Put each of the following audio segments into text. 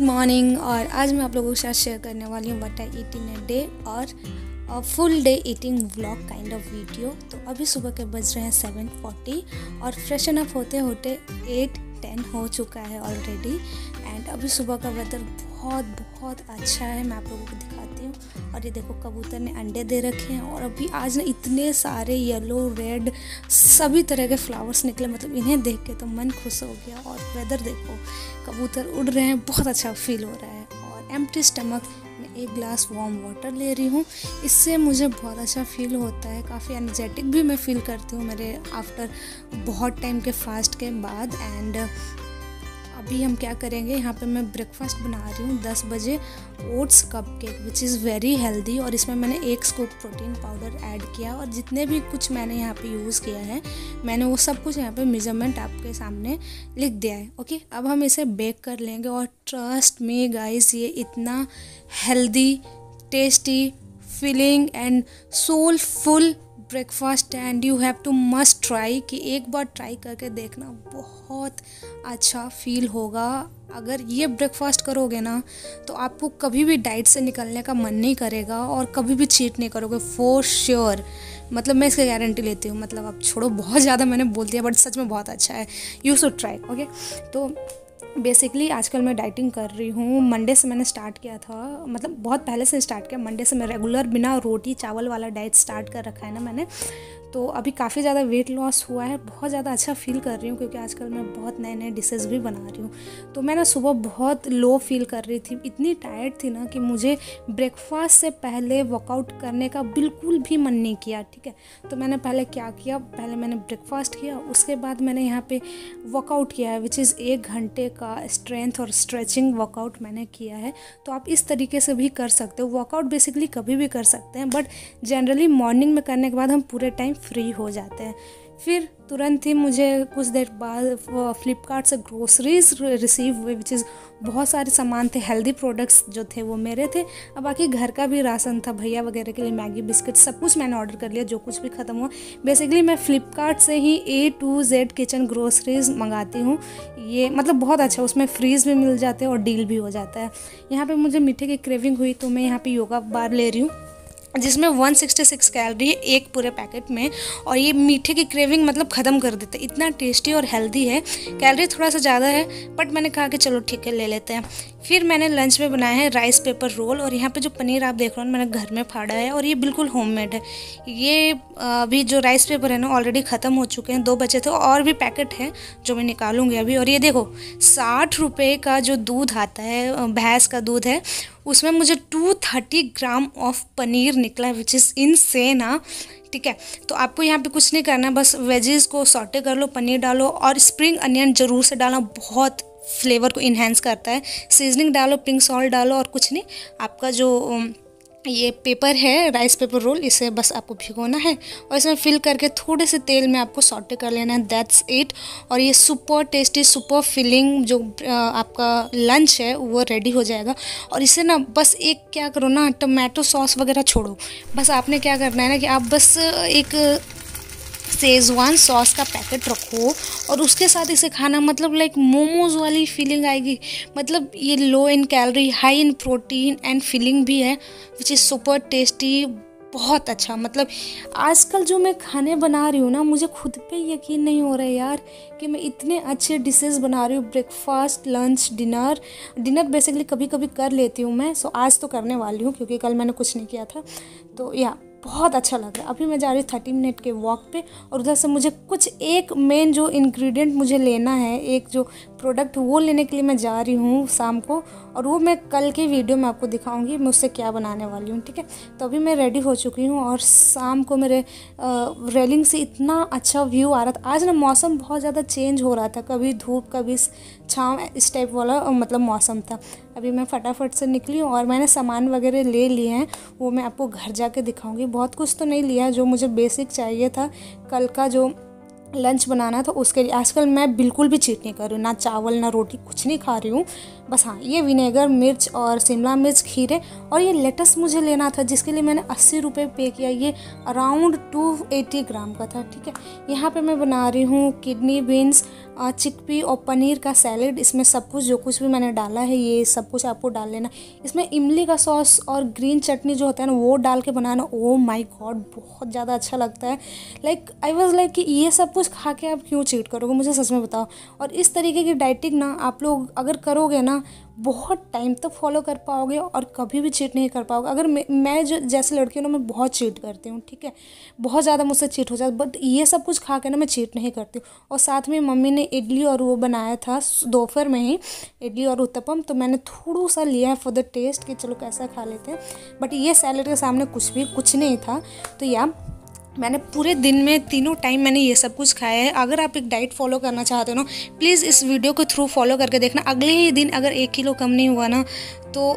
Morning और आज मैं आप लोगों के साथ शेयर करने वाली हूँ what I eat in a day और full day eating vlog kind of video तो अभी सुबह के बज रहे हैं सेवन फोर्टी और फ्रेशन अप होते होते एट टेन हो चुका है ऑलरेडी एंड अभी सुबह का वेदर बहुत बहुत अच्छा है, मैं आप लोगों को दिखाती हूँ। और ये देखो, कबूतर ने अंडे दे रखे हैं, और अभी आज ना इतने सारे येलो रेड सभी तरह के फ्लावर्स निकले मतलब इन्हें देख के तो मन खुश हो गया। और वेदर देखो, कबूतर उड़ रहे हैं, बहुत अच्छा फील हो रहा है। और एम्प्टी स्टमक मैं एक ग्लास वार्म वाटर ले रही हूँ। इससे मुझे बहुत अच्छा फील होता है। काफ़ी एनर्जेटिक भी मैं फील करती हूँ मेरे आफ्टर बहुत टाइम के फास्ट के बाद एंड अभी हम क्या करेंगे? यहाँ पे मैं ब्रेकफास्ट बना रही हूँ दस बजे oats cupcake which is very healthy और इसमें मैंने एक स्कूप प्रोटीन पाउडर ऐड किया और जितने भी कुछ मैंने यहाँ पे यूज़ किया है, मैंने वो सब कुछ यहाँ पे मेज़रमेंट आपके सामने लिख दिया है ओके अब हम इसे बेक कर लेंगे और ट्रस्ट मी गाइस ये इतना healthy tasty feeling and soulful breakfast and you have to must try कि एक बार ट्राई करके देखना, बहुत अच्छा फील होगा। अगर ये ब्रेकफास्ट करोगे ना तो आपको कभी भी डाइट से निकलने का मन नहीं करेगा और कभी भी चीट नहीं करोगे फॉर श्योर मतलब मैं इसकी गारंटी लेती हूँ मतलब आप छोड़ो, बहुत ज़्यादा मैंने बोल दिया बट सच में बहुत अच्छा है। यू शुड ट्राई ओके तो बेसिकली आजकल मैं डाइटिंग कर रही हूँ। मंडे से मैंने स्टार्ट किया था। मतलब बहुत पहले से स्टार्ट किया। मंडे से मैं रेगुलर बिना रोटी, चावल वाला डाइट स्टार्ट कर रखा है ना मैंने। तो अभी काफ़ी ज़्यादा वेट लॉस हुआ है। बहुत ज़्यादा अच्छा फील कर रही हूँ क्योंकि आजकल मैं बहुत नए नए डिशेज़ भी बना रही हूँ। तो मैं ना सुबह बहुत लो फील कर रही थी। इतनी टायर्ड थी ना कि मुझे ब्रेकफास्ट से पहले वर्कआउट करने का बिल्कुल भी मन नहीं किया, ठीक है? तो मैंने पहले क्या किया? पहले मैंने ब्रेकफास्ट किया। उसके बाद मैंने यहाँ पे वर्कआउट किया है विच इज़ एक घंटे का स्ट्रेंथ और स्ट्रेचिंग वर्कआउट मैंने किया है। तो आप इस तरीके से भी कर सकते हो। वर्कआउट बेसिकली कभी भी कर सकते हैं बट जनरली मॉर्निंग में करने के बाद हम पूरे टाइम फ्री हो जाते हैं। फिर तुरंत ही मुझे कुछ देर बाद फ्लिपकार्ट से ग्रोसरीज रिसीव हुए विच इज़ बहुत सारे सामान थे हेल्दी प्रोडक्ट्स जो थे वो मेरे थे। अब बाकी घर का भी राशन था, भैया वगैरह के लिए मैगी, बिस्किट, सब कुछ मैंने ऑर्डर कर लिया, जो कुछ भी ख़त्म हुआ। बेसिकली मैं फ़्लिपकार्ट से ही A to Z kitchen groceries मंगाती हूँ। ये मतलब बहुत अच्छा उसमें फ्रीज़ भी मिल जाते हैं और डील भी हो जाता है। यहाँ पर मुझे मीठे की क्रेविंग हुई तो मैं यहाँ पर योगा बार ले रही हूँ। जिसमें 166 कैलोरी है एक पूरे पैकेट में, और ये मीठे की क्रेविंग मतलब ख़त्म कर देते है। इतना टेस्टी और हेल्दी है। कैलोरी थोड़ा सा ज़्यादा है बट मैंने कहा कि चलो ठीक है, ले लेते हैं। फिर मैंने लंच में बनाया है राइस पेपर रोल और यहाँ पे जो पनीर आप देख रहे हो, मैंने घर में फाड़ा है और ये बिल्कुल होममेड है। ये अभी जो राइस पेपर है ना ऑलरेडी ख़त्म हो चुके हैं, दो बचे थे और भी पैकेट है जो मैं निकालूँगी अभी। और ये देखो, साठ रुपये का जो दूध आता है भैंस का दूध है, उसमें मुझे two thirty gram of paneer निकला है विच इज़ इन सेन ठीक है तो आपको यहाँ पे कुछ नहीं करना, बस वेजेस को सॉटे कर लो, पनीर डालो और स्प्रिंग अनियन ज़रूर से डालना, बहुत फ्लेवर को इन्हेंस करता है। सीजनिंग डालो पिंक सॉल्ट डालो और कुछ नहीं। आपका जो ये पेपर है राइस पेपर रोल इसे बस आपको भिगोना है और इसमें फिल करके थोड़े से तेल में आपको सॉटे कर लेना है। दैट्स इट और ये सुपर टेस्टी सुपर फिलिंग जो आपका लंच है, वो रेडी हो जाएगा। और इसे ना बस एक क्या करो ना टमाटो सॉस वगैरह छोड़ो। बस आपने क्या करना है ना कि आप बस एक सेजवान सॉस का पैकेट रखो और उसके साथ इसे खाना मतलब लाइक मोमोज वाली फीलिंग आएगी। मतलब ये low in calorie high in protein and feeling भी है विच इज़ सुपर टेस्टी बहुत अच्छा। मतलब आजकल जो मैं खाने बना रही हूँ ना, मुझे खुद पे यकीन नहीं हो रहा है यार कि मैं इतने अच्छे डिशेस बना रही हूँ। Breakfast lunch dinner dinner basically कभी कभी कर लेती हूँ मैं सो आज तो करने वाली हूँ क्योंकि कल मैंने कुछ नहीं किया था। तो या बहुत अच्छा लग रहा है। अभी मैं जा रही हूँ थर्टी मिनट के वॉक पे और उधर से मुझे कुछ एक मेन जो इंग्रेडिएंट मुझे लेना है, एक जो प्रोडक्ट वो लेने के लिए मैं जा रही हूँ शाम को और वो मैं कल की वीडियो में आपको दिखाऊँगी, मैं उससे क्या बनाने वाली हूँ, ठीक है? तो अभी मैं रेडी हो चुकी हूँ और शाम को मेरे रेलिंग से इतना अच्छा व्यू आ रहा था। आज ना मौसम बहुत ज़्यादा चेंज हो रहा था, कभी धूप, कभी छाँव, इस टाइप वाला मतलब मौसम था। अभी मैं फटाफट से निकली हूँ और मैंने सामान वगैरह ले लिए हैं, वो मैं आपको घर जाके दिखाऊँगी। बहुत कुछ तो नहीं लिया जो मुझे बेसिक चाहिए था, कल का जो लंच बनाना है तो उसके लिए आजकल मैं बिल्कुल भी चीट नहीं कर रही हूँ, ना चावल, ना रोटी, कुछ नहीं खा रही हूँ। बस हाँ ये विनेगर मिर्च और शिमला मिर्च, खीरे और ये लेटस मुझे लेना था, जिसके लिए मैंने अस्सी रुपये पे किया। ये अराउंड टू एटी ग्राम का था, ठीक है? यहाँ पे मैं बना रही हूँ किडनी बीन्स चिकपी और पनीर का सैलेड इसमें सब कुछ, जो कुछ भी मैंने डाला है, ये सब कुछ आपको डाल लेना। इसमें इमली का सॉस और ग्रीन चटनी जो होता है ना, वो डाल के बनाना ओ माई गॉड बहुत ज़्यादा अच्छा लगता है। लाइक आई वॉज़ लाइक कि ये सब कुछ खा के आप क्यों चीट करोगे? मुझे सच में बताओ। और इस तरीके की डाइटिंग ना आप लोग अगर करोगे ना, बहुत टाइम तक फॉलो कर पाओगे और कभी भी चीट नहीं कर पाओगे। अगर मैं मैं जो, जैसे लड़की हूँ ना मैं बहुत चीट करती हूँ, ठीक है? बहुत ज़्यादा मुझसे चीट हो जाता बट ये सब कुछ खा के ना मैं चीट नहीं करती हूँ। और साथ में मम्मी ने इडली और वो बनाया था, दोपहर में ही, इडली और उत्तपम तो मैंने थोड़ा सा लिया है फॉर द टेस्ट कि चलो कैसा खा लेते हैं। बट ये सैलड के सामने कुछ भी, कुछ नहीं था। तो या मैंने पूरे दिन में तीनों टाइम मैंने ये सब कुछ खाया है। अगर आप एक डाइट फॉलो करना चाहते हो ना प्लीज़ इस वीडियो के थ्रू फॉलो करके देखना। अगले ही दिन अगर एक किलो कम नहीं हुआ ना तो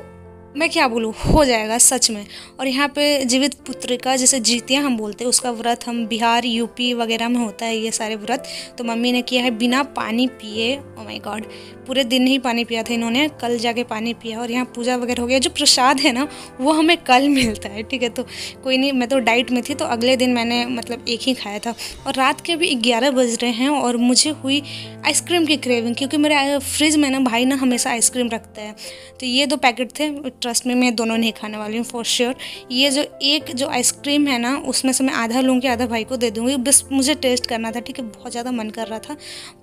मैं क्या बोलूँ? हो जाएगा सच में। और यहाँ पे जीवित पुत्रिका जैसे जीतिया हम बोलते हैं, उसका व्रत हम बिहार, यूपी वगैरह में होता है ये सारे व्रत। तो मम्मी ने किया है बिना पानी पिए। ओ माय गॉड पूरे दिन ही पानी पिया था इन्होंने, कल जाके पानी पिया। और यहाँ पूजा वगैरह हो गया, जो प्रसाद है ना, वो हमें कल मिलता है, ठीक है? तो कोई नहीं, मैं तो डाइट में थी तो अगले दिन मैंने मतलब एक ही खाया था। और रात के अभी ग्यारह बज रहे हैं और मुझे हुई आइसक्रीम की क्रेविंग, क्योंकि मेरे फ्रिज में ना भाई ना हमेशा आइसक्रीम रखता है। तो ये दो पैकेट थे ट्रस्ट में मैं दोनों नहीं खाने वाली हूँ फॉर श्योर ये जो एक जो आइसक्रीम है ना, उसमें से मैं आधा लूँगी, आधा भाई को दे दूँगी। बस मुझे टेस्ट करना था, ठीक है? बहुत ज़्यादा मन कर रहा था।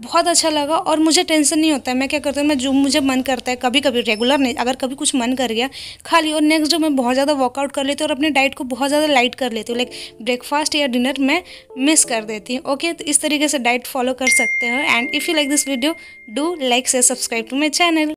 बहुत अच्छा लगा और मुझे टेंशन नहीं होता है। मैं क्या करती हूँ, मैं जो मुझे मन करता है कभी कभी रेगुलर नहीं, अगर कभी कुछ मन कर गया, खा ली और नेक्स्ट जो मैं बहुत ज़्यादा वर्कआउट कर लेती हूँ और अपनी डाइट को बहुत ज़्यादा लाइट कर लेती हूँ लाइक ब्रेकफास्ट या डिनर मैं मिस कर देती हूँ ओके तो इस तरीके से डाइट फॉलो कर सकते हो। And if you like this video do like से सब्सक्राइब टू माई चैनल